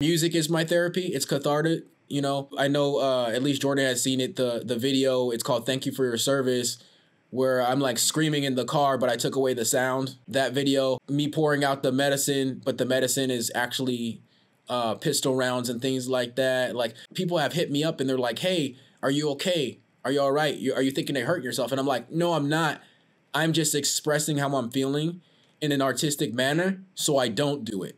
Music is my therapy. It's cathartic. You know, I know uh, at least Jordan has seen it. The the video. It's called "Thank You for Your Service." Where I'm like screaming in the car, but I took away the sound. That video, me pouring out the medicine, but the medicine is actually uh, pistol rounds and things like that. Like people have hit me up and they're like, "Hey, are you okay? Are you all right? Are you thinking they hurt yourself?" And I'm like, "No, I'm not. I'm just expressing how I'm feeling in an artistic manner, so I don't do it."